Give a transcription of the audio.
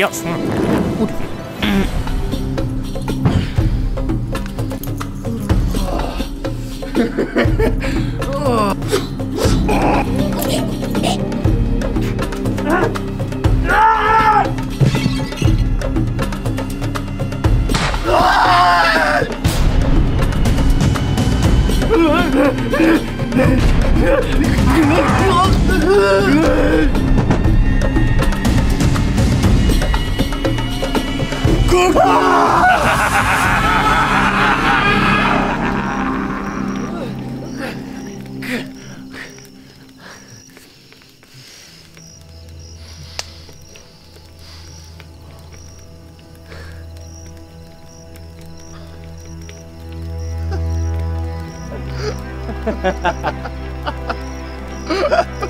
Jaså. Ugh! ク